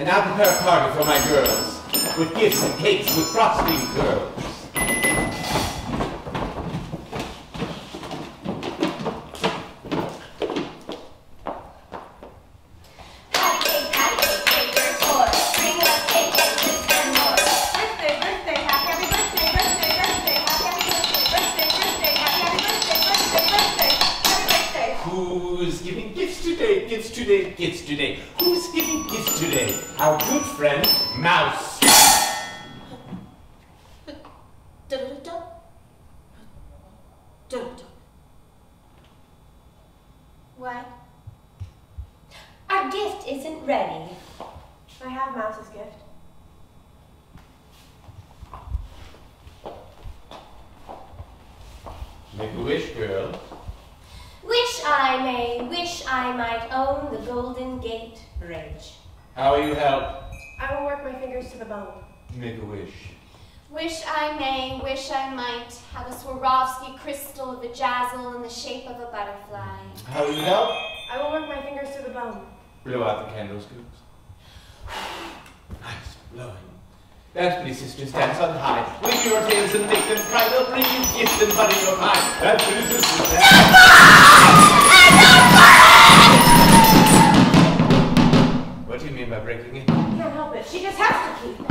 And I prepare a party for my girls, with gifts and cakes, with frosting curls. Giving gifts today? Gifts today, gifts today. Who's giving gifts today? Our good friend, Mouse. What? Our gift isn't ready. I have Mouse's gift. Make a wish, girl. Wish I may, wish I might own the Golden Gate Bridge. How will you help? I will work my fingers to the bone. Make a wish. Wish I may, wish I might have a Swarovski crystal of a jazzle in the shape of a butterfly. How will you help? I will work my fingers to the bone. Blow out the candle scoops. Nice blowing. Dance, pretty sisters, dance on high. Wave your tails and make them cry. They'll bring you gifts and butter your pie. Dance, pretty sisters, dance. breaking. Can't help it. She just has to keep.